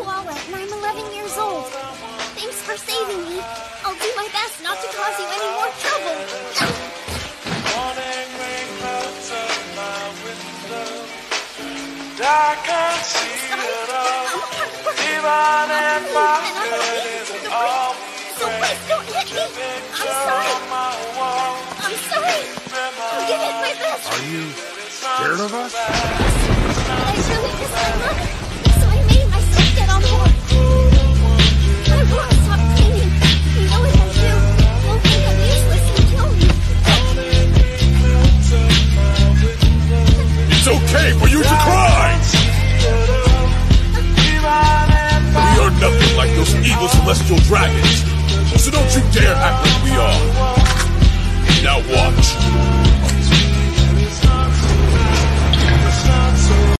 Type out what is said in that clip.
Koala, and I'm 11 years old. Thanks for saving me. I'll do my best not to cause you any more trouble. Morning rain clouds up my window. And I can't see it all. Even in my head is all So please don't hit me. I'm sorry. on my wall. I'm sorry. I'll give it my best. Are you scared of us? It's okay for you to cry! We are nothing like those evil celestial dragons. So don't you dare act